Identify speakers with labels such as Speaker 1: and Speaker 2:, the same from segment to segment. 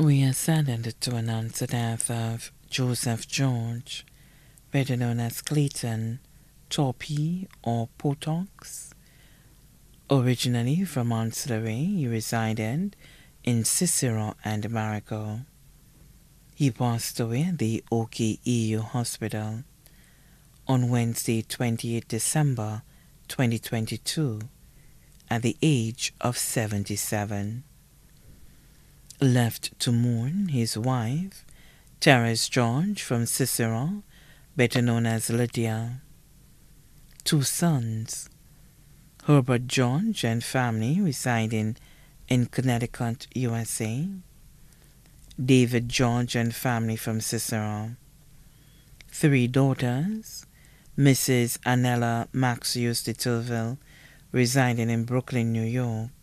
Speaker 1: We are saddened to announce the death of Joseph George, better known as Clayton, Torpy, or Potox. Originally from Anse La Raye, he resided in Ciceron and Marigot. He passed away at the OKEU Hospital on Wednesday, 28 December 2022, at the age of 77 left to mourn his wife, Teres George from Ciceron, better known as Lydia. Two sons, Herbert George and family residing in Connecticut, USA. David George and family from Ciceron. Three daughters, Mrs. Anella Maxius de Turville, residing in Brooklyn, New York.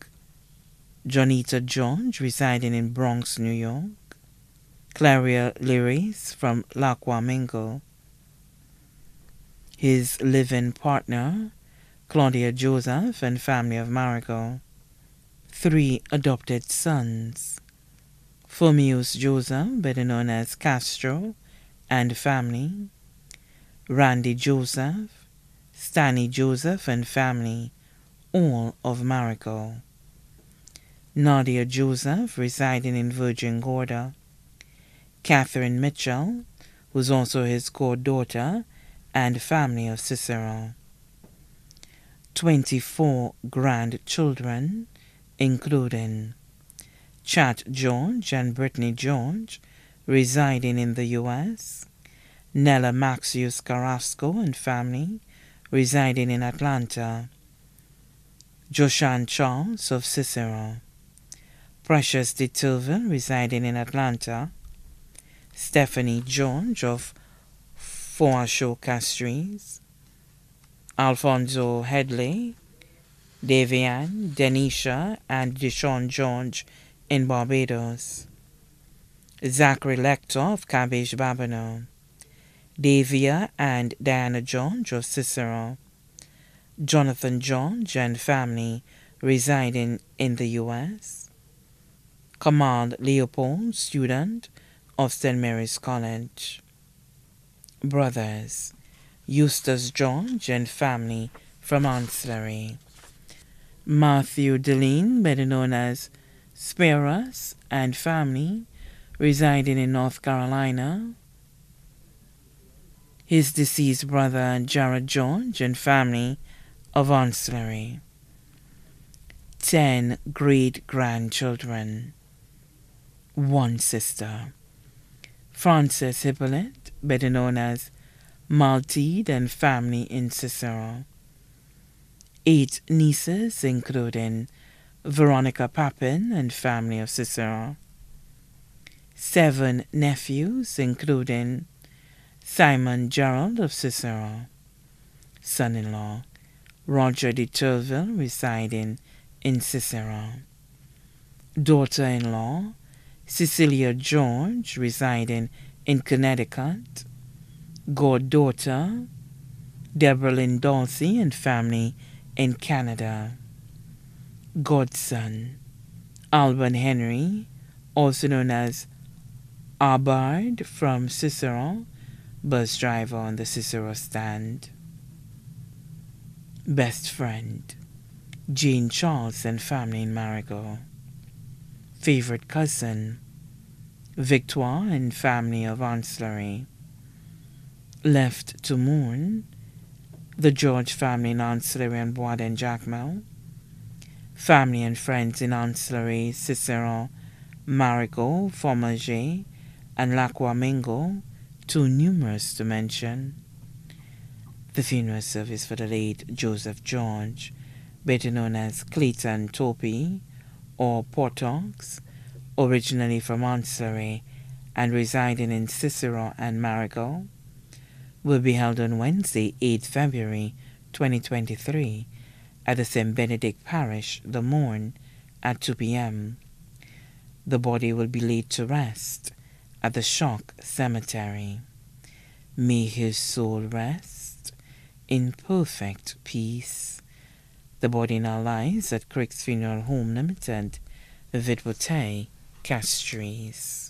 Speaker 1: Jonita George, residing in Bronx, New York. Claria Lyris from La Croix Maingot. His living partner, Claudia Joseph and family of Marigot. Three adopted sons. Firmius Joseph, better known as Castro, and family. Randy Joseph, Stanley Joseph and family, all of Marigot. Nadia Joseph, residing in Virgin Gorda. Catherine Mitchell, who's also his goddaughter and family of Ciceron. 24 grandchildren, including Chat George and Brittany George, residing in the U.S., Nella Maxius Carrasco and family, residing in Atlanta, Joshan Charles of Ciceron. Precious de Turville, residing in Atlanta, Stephanie George of Fourchot Castries, Alfonso Headley, Davian, Denisha, and Deshaun George in Barbados, Zachary Lecter of Cabbage Babino, Davia and Diana George of Ciceron, Jonathan George and family residing in the U.S., Kamal Leopold, student of St. Mary's College. Brothers, Eustace George and family from Anse La Raye. Matthew Deline, better known as Spiros, and family residing in North Carolina. His deceased brother Jared George and family of Anse La Raye. Ten great grandchildren one sister. Frances Hippolyte, better known as Maltide and family in Ciceron. Eight nieces, including Veronica Papin and family of Ciceron. Seven nephews, including Simon Gerald of Ciceron. Son in law, Roger de Turville, residing in Ciceron. Daughter in law, Cecilia George, residing in Connecticut, goddaughter Deborah Lynn Dulcie and family in Canada, godson Alban Henry, also known as Arbard from Ciceron, bus driver on the Ciceron stand, best friend Jean Charles and family in Marigot favorite cousin, Victoire and family of Anse La Raye. Left to mourn, the George family in Anse La Raye and Bois and Jacmel, family and friends in Ancillary, Ciceron, Marigot, Fromager, and La Croix Maingot, too numerous to mention. The funeral service for the late Joseph George, better known as Clayton Torpy, or Portox, originally from Anse La Raye and residing in Ciceron and Marigot, will be held on Wednesday, 8 February 2023 at the St. Benedict Parish, the Morne, at 2 p.m. The body will be laid to rest at the Choc Cemetery. May his soul rest in perfect peace. The body now lies at Crick's Funeral Home Limited, Bouteille, Castries.